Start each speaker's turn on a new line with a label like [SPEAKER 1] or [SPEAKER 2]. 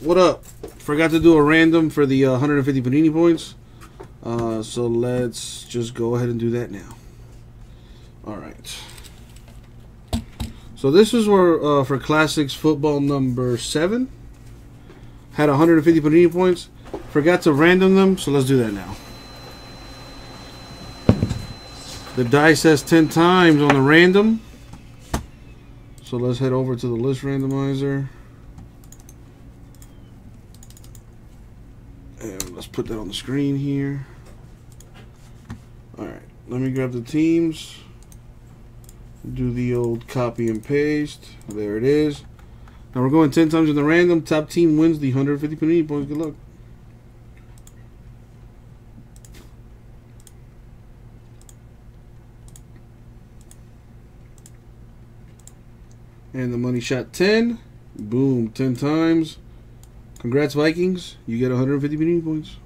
[SPEAKER 1] what up? Forgot to do a random for the uh, 150 Panini points. Uh, so let's just go ahead and do that now. All right. So this is where uh, for classics football number seven. Had 150 Panini points. Forgot to random them, so let's do that now. The die says 10 times on the random. So let's head over to the list randomizer. And let's put that on the screen here. Alright, let me grab the teams. Do the old copy and paste. There it is. Now we're going 10 times in the random. Top team wins the 150 Panini points. Good luck. And the money shot 10. Boom, 10 times. Congrats, Vikings. You get 150 Panini points.